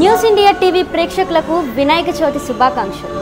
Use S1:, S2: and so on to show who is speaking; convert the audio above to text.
S1: News India TV ప్రేక్షకులకు వినాయక చవితి శుభాకాంక్షలు.